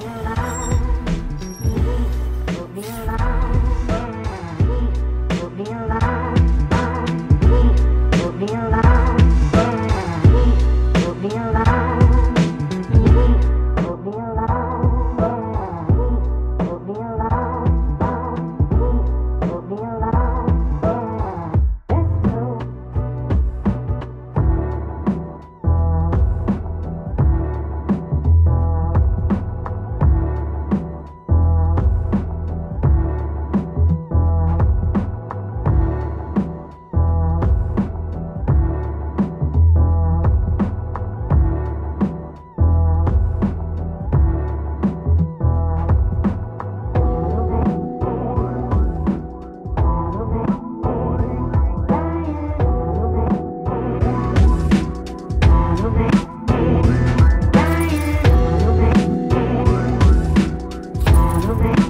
Here Thank you.